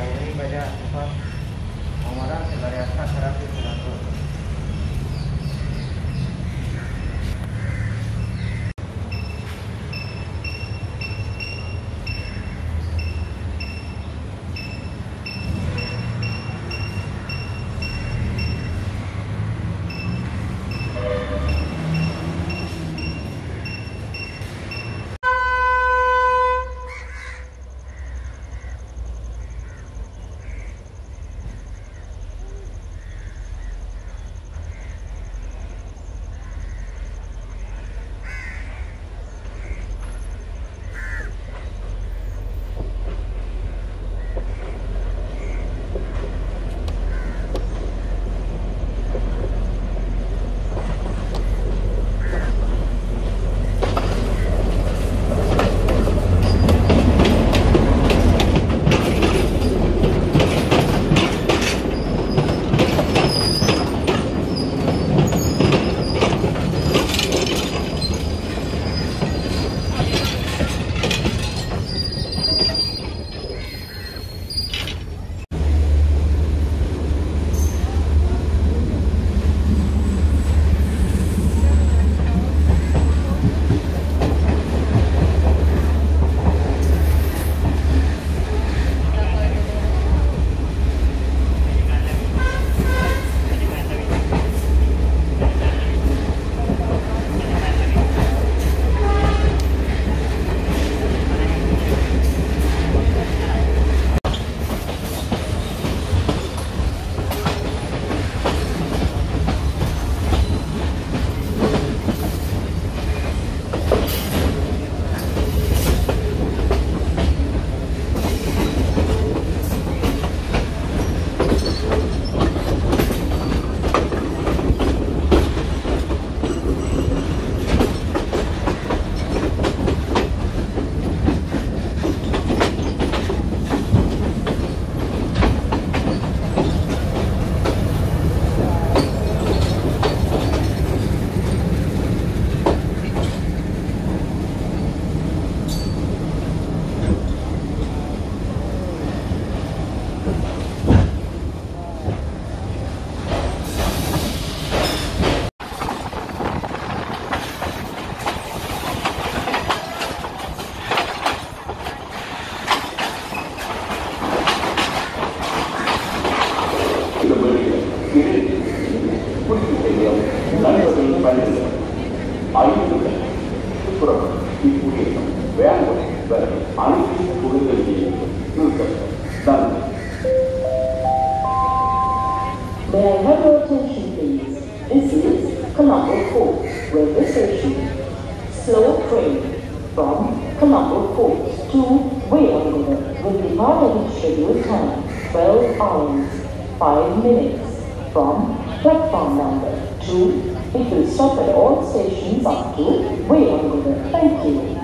Kalau ini banyak apa, omoran dari atas 100 May I have your attention please? This is Colombo Fort, railway station. Slow train from Colombo Fort to Veyangoda will depart on scheduled time, 12 hours, 5 minutes. From platform number 2, it will stop at all stations up to Veyangoda. Thank you.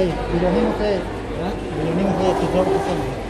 ahí, y lo mismo que, ¿eh? y lo mismo que,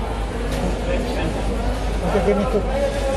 ¿Qué tienes tú?